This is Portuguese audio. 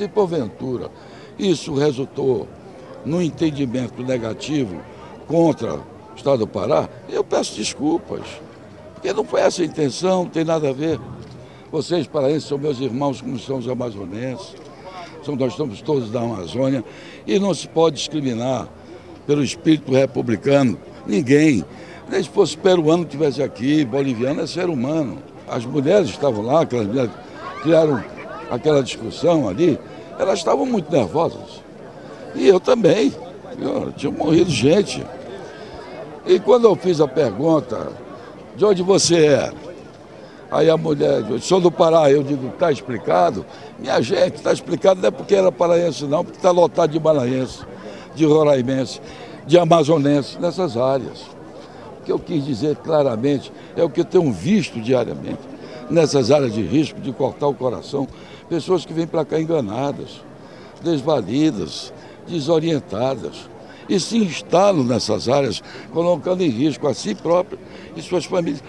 Se porventura isso resultou num entendimento negativo contra o Estado do Pará, eu peço desculpas. Porque não foi essa a intenção, não tem nada a ver. Vocês paraenses são meus irmãos, como são os amazonenses. São, nós estamos todos da Amazônia e não se pode discriminar pelo espírito republicano ninguém. Nem se fosse peruano que estivesse aqui, boliviano é ser humano. As mulheres estavam lá, aquelas mulheres criaram aquela discussão ali, elas estavam muito nervosas. E eu também. Eu, tinha morrido gente. E quando eu fiz a pergunta, de onde você é? Aí a mulher, sou do Pará, eu digo, está explicado? Minha gente, está explicado, não é porque era paraense não, porque está lotado de maranhense, de roraimense, de amazonense, nessas áreas. O que eu quis dizer claramente é o que eu tenho visto diariamente, nessas áreas de risco de cortar o coração, pessoas que vêm para cá enganadas, desvalidas, desorientadas e se instalam nessas áreas, colocando em risco a si próprio e suas famílias.